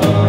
love.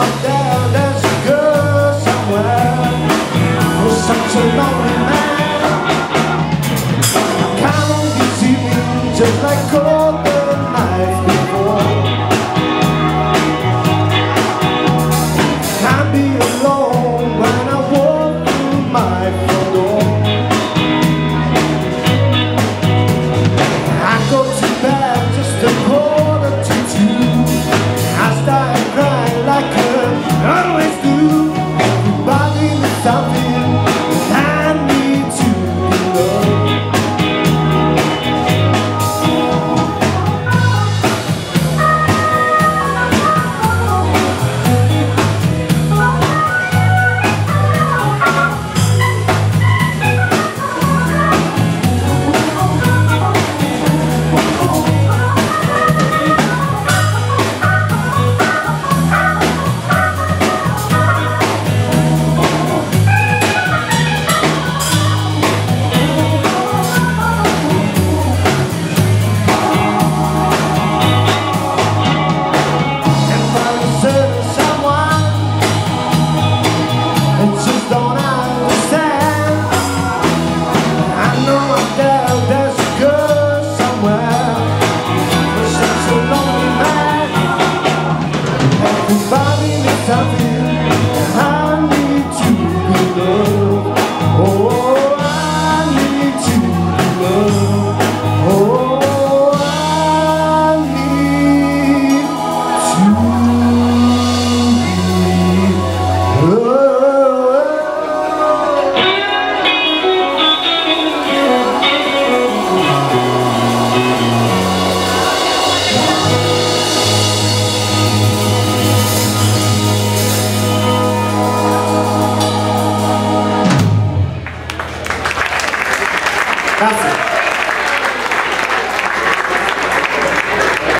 I doubt there's a girl somewhere. Oh, such a lonely man. I just like